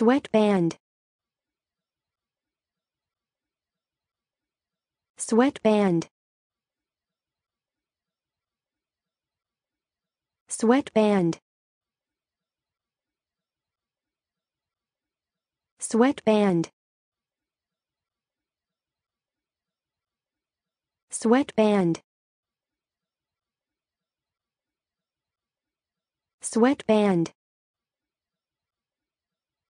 sweatband. Sweatband. Sweatband. Sweatband. Sweatband. Sweatband.